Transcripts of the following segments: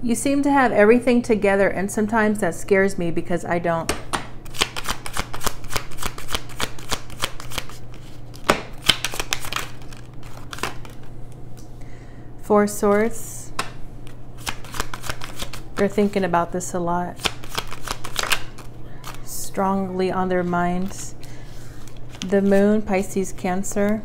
You seem to have everything together, and sometimes that scares me because I don't. Four Swords. They're thinking about this a lot. Strongly on their minds. The Moon, Pisces, Cancer.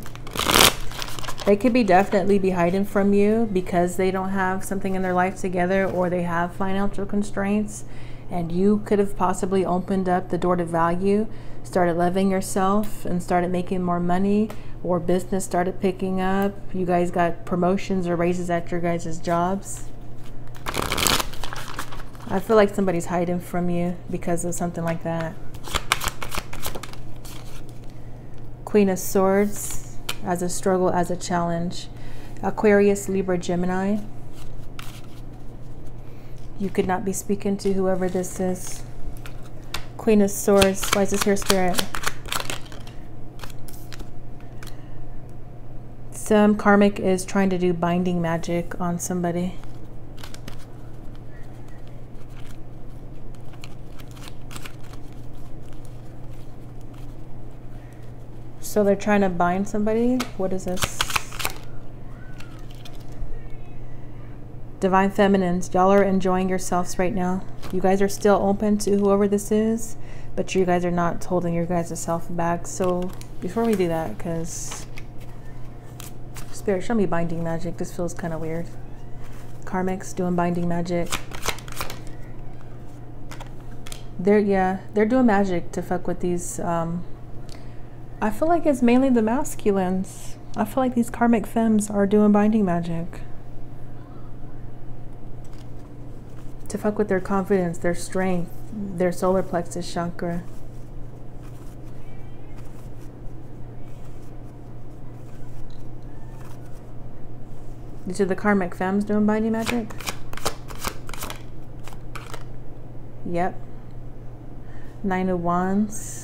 They could be definitely be hiding from you because they don't have something in their life together or they have financial constraints. And you could have possibly opened up the door to value, started loving yourself, and started making more money, or business started picking up. You guys got promotions or raises at your guys' jobs. I feel like somebody's hiding from you because of something like that. Queen of Swords as a struggle, as a challenge. Aquarius, Libra, Gemini. You could not be speaking to whoever this is. Queen of Swords. Why is this here, Spirit? Some karmic is trying to do binding magic on somebody. So they're trying to bind somebody? What is this? Divine Feminines, y'all are enjoying yourselves right now. You guys are still open to whoever this is, but you guys are not holding your guys' self back. So before we do that, because Spirit, show me binding magic. This feels kind of weird. Karmics doing binding magic. They're, yeah, they're doing magic to fuck with these um, I feel like it's mainly the masculines. I feel like these karmic femmes are doing binding magic. To fuck with their confidence, their strength, their solar plexus chakra. These are the karmic femmes doing binding magic? Yep. Nine of Wands.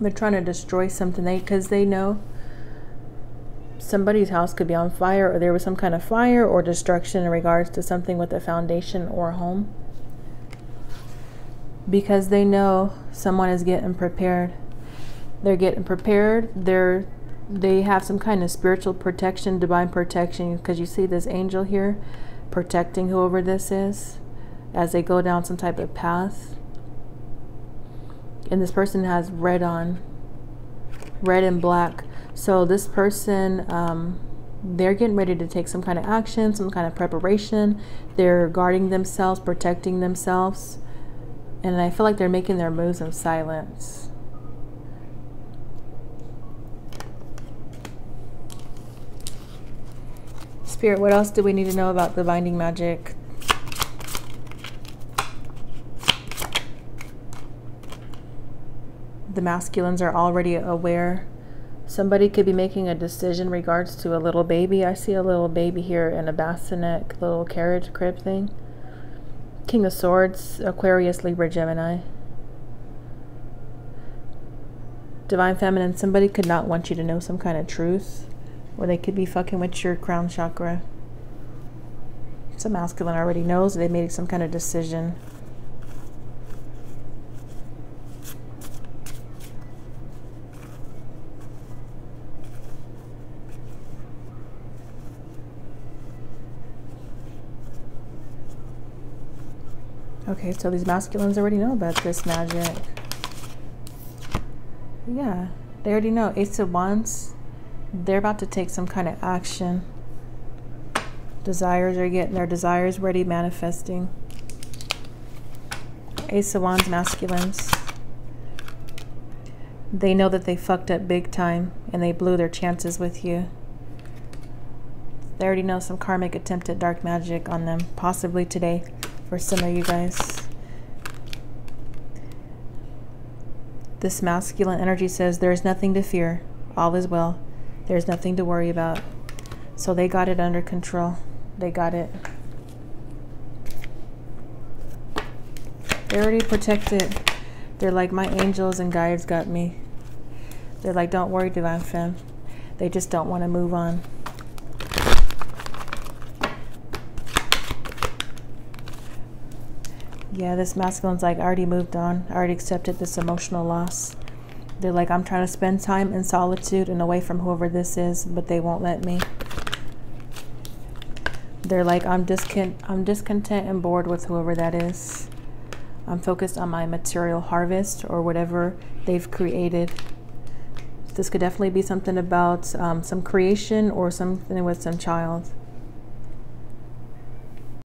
They're trying to destroy something they because they know somebody's house could be on fire or there was some kind of fire or destruction in regards to something with a foundation or a home. Because they know someone is getting prepared. They're getting prepared. They're they have some kind of spiritual protection, divine protection, because you see this angel here protecting whoever this is as they go down some type of path and this person has red on red and black. So this person um, they're getting ready to take some kind of action some kind of preparation. They're guarding themselves protecting themselves and I feel like they're making their moves in silence. Spirit, what else do we need to know about the binding magic? The masculines are already aware. Somebody could be making a decision regards to a little baby. I see a little baby here in a bassinet little carriage crib thing. King of Swords, Aquarius, Libra, Gemini. Divine Feminine, somebody could not want you to know some kind of truth. Or they could be fucking with your crown chakra. Some masculine already knows they made some kind of decision. Okay, so these masculines already know about this magic. Yeah, they already know. Ace of Wands, they're about to take some kind of action. Desires are getting their desires ready, manifesting. Ace of Wands, masculines. They know that they fucked up big time and they blew their chances with you. They already know some karmic attempt at dark magic on them, possibly today for some of you guys. This masculine energy says there is nothing to fear. All is well. There's nothing to worry about. So they got it under control. They got it. They're already protected. They're like, my angels and guides got me. They're like, don't worry, Divine Femme. They just don't want to move on. Yeah, this masculine's like, I already moved on. I already accepted this emotional loss. They're like, I'm trying to spend time in solitude and away from whoever this is, but they won't let me. They're like, I'm, discon- I'm discontent and bored with whoever that is. I'm focused on my material harvest or whatever they've created. This could definitely be something about um, some creation or something with some child.